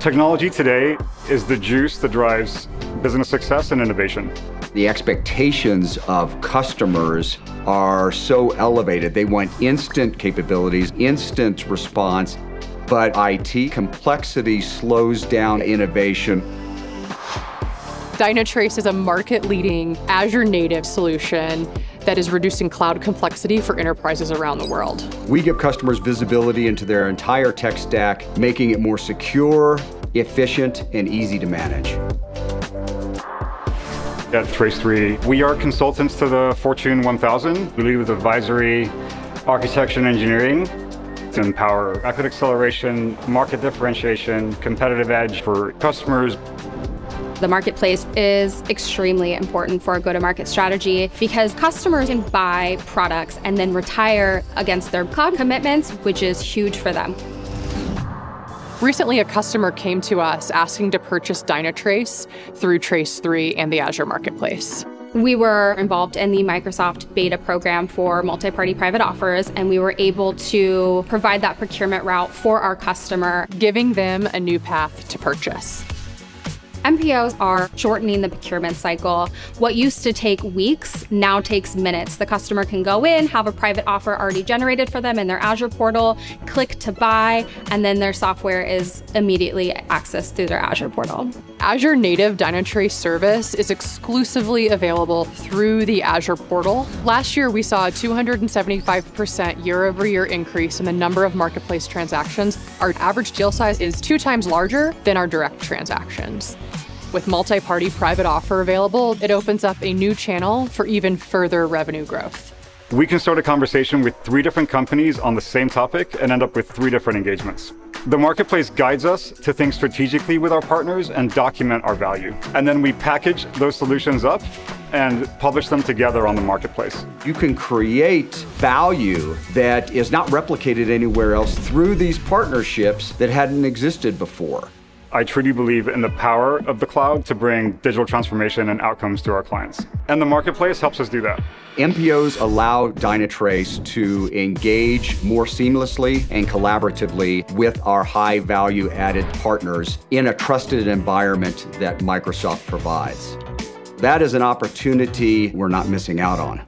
Technology today is the juice that drives business success and innovation. The expectations of customers are so elevated. They want instant capabilities, instant response, but IT complexity slows down innovation. Dynatrace is a market-leading Azure native solution that is reducing cloud complexity for enterprises around the world. We give customers visibility into their entire tech stack, making it more secure, efficient, and easy to manage. At Trace3, we are consultants to the Fortune 1000. We lead with advisory, architecture, and engineering to empower rapid acceleration, market differentiation, competitive edge for customers. The marketplace is extremely important for a go-to-market strategy because customers can buy products and then retire against their cloud commitments, which is huge for them. Recently, a customer came to us asking to purchase Dynatrace through Trace3 and the Azure Marketplace. We were involved in the Microsoft beta program for multi party private offers, and we were able to provide that procurement route for our customer, giving them a new path to purchase. MPOs are shortening the procurement cycle. What used to take weeks now takes minutes. The customer can go in, have a private offer already generated for them in their Azure portal, click to buy, and then their software is immediately accessed through their Azure portal. Azure native Dynatrace service is exclusively available through the Azure portal. Last year, we saw a 275% year over year increase in the number of marketplace transactions. Our average deal size is two times larger than our direct transactions. With multi party private offer available, it opens up a new channel for even further revenue growth. We can start a conversation with three different companies on the same topic and end up with three different engagements. The marketplace guides us to think strategically with our partners and document our value. And then we package those solutions up and publish them together on the marketplace. You can create value that is not replicated anywhere else through these partnerships that hadn't existed before. I truly believe in the power of the cloud to bring digital transformation and outcomes to our clients. And the marketplace helps us do that. MPOs allow Dynatrace to engage more seamlessly and collaboratively with our high value added partners in a trusted environment that Microsoft provides. That is an opportunity we're not missing out on.